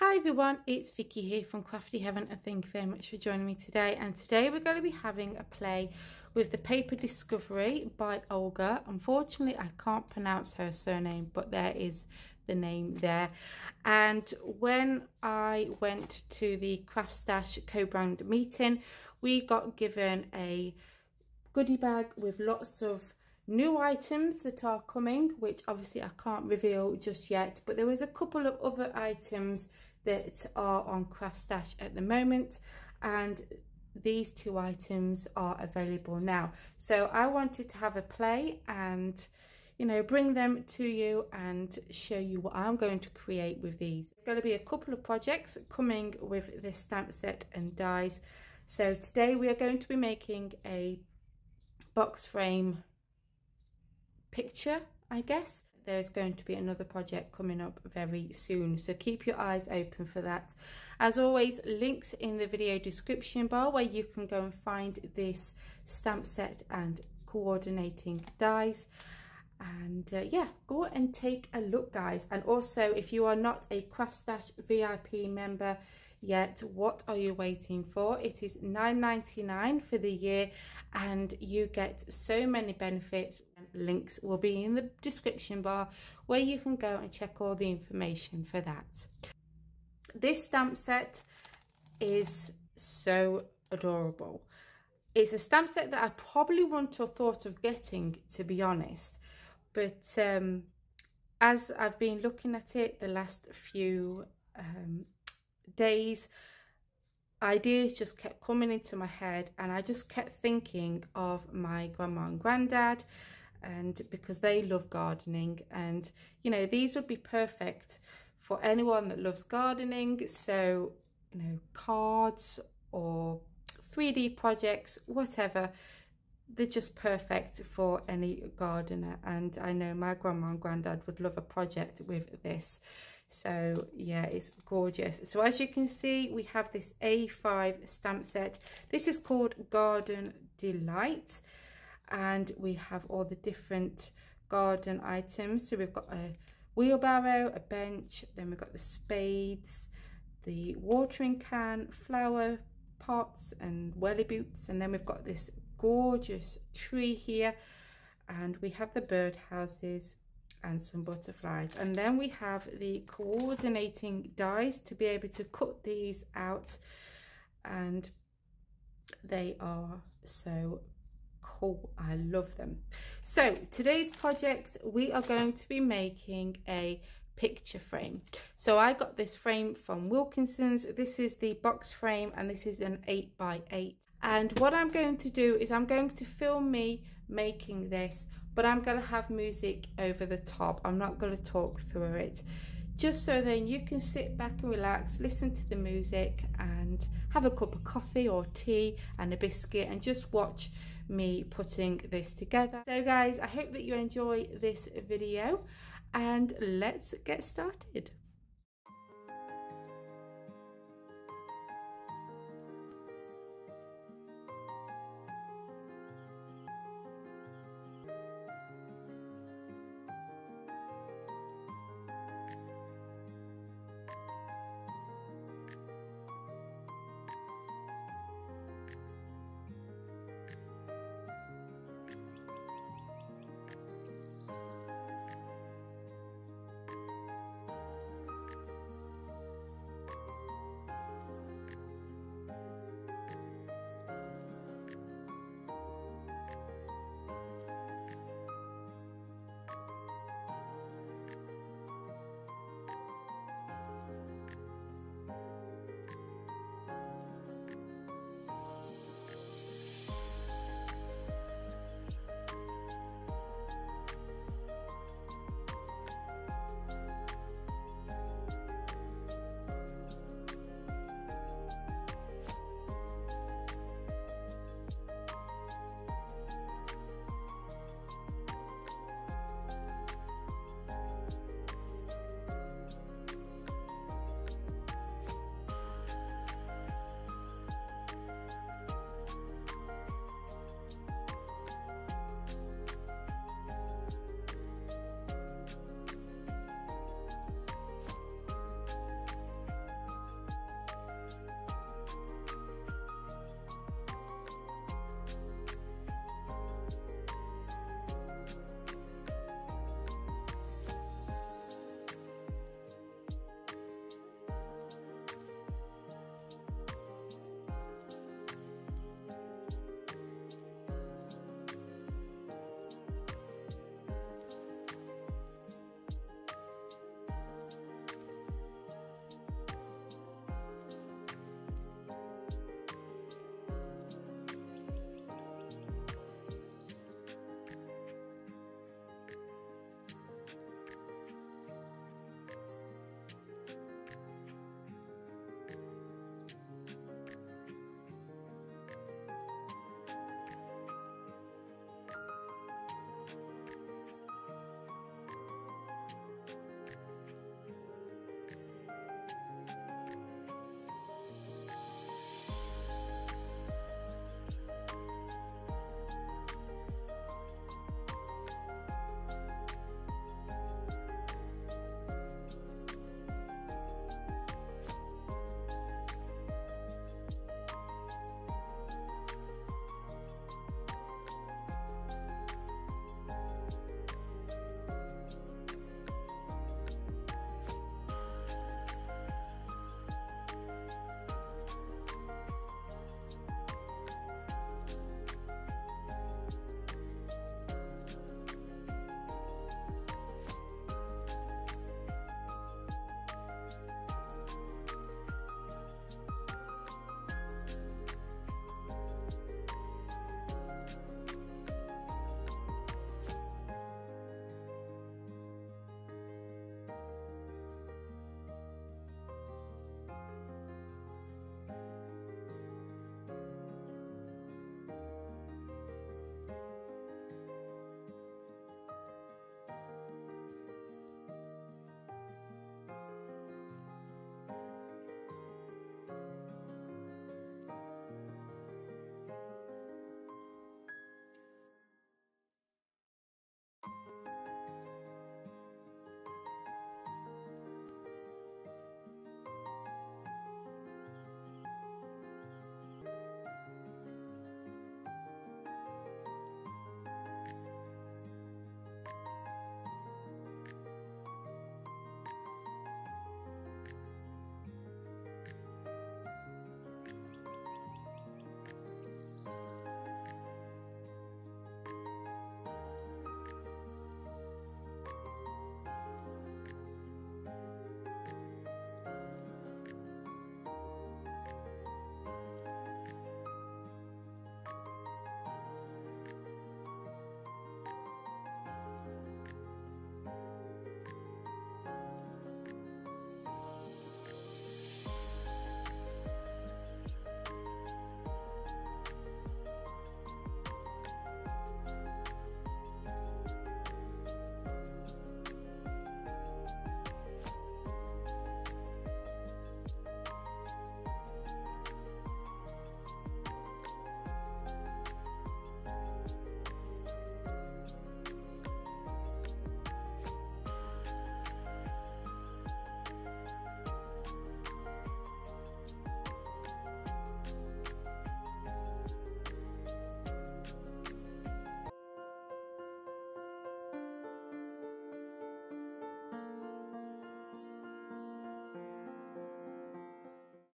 Hi everyone, it's Vicky here from Crafty Heaven and thank you very much for joining me today. And today we're going to be having a play with the Paper Discovery by Olga. Unfortunately, I can't pronounce her surname, but there is the name there. And when I went to the Craft Stash co-brand meeting, we got given a goodie bag with lots of new items that are coming which obviously I can't reveal just yet but there was a couple of other items that are on Craft Stash at the moment and these two items are available now so I wanted to have a play and you know bring them to you and show you what I'm going to create with these. There's going to be a couple of projects coming with this stamp set and dies so today we are going to be making a box frame picture, I guess. There's going to be another project coming up very soon, so keep your eyes open for that. As always, links in the video description bar where you can go and find this stamp set and coordinating dies. And uh, yeah go and take a look guys. And also if you are not a craft stash vip member yet what are you waiting for? It is 9.99 for the year and you get so many benefits links will be in the description bar where you can go and check all the information for that. This stamp set is so adorable. It's a stamp set that I probably wouldn't have thought of getting to be honest but um, as I've been looking at it the last few um, days ideas just kept coming into my head and I just kept thinking of my grandma and granddad and because they love gardening. And you know these would be perfect for anyone that loves gardening. So you know cards or 3d projects whatever they're just perfect for any gardener. And I know my grandma and granddad would love a project with this. So yeah it's gorgeous. So as you can see we have this a5 stamp set. This is called garden delight and we have all the different garden items. So we've got a wheelbarrow a bench then we've got the spades the watering can flower pots and welly boots and then we've got this gorgeous tree here and we have the bird houses and some butterflies. And then we have the coordinating dies to be able to cut these out and they are so cool. I love them. So today's project we are going to be making a picture frame. So i got this frame from wilkinson's. This is the box frame and this is an 8 by 8 and what i'm going to do is i'm going to film me making this but I'm going to have music over the top. I'm not going to talk through it. Just so then you can sit back and relax, listen to the music and have a cup of coffee or tea and a biscuit and just watch me putting this together. So guys, I hope that you enjoy this video and let's get started.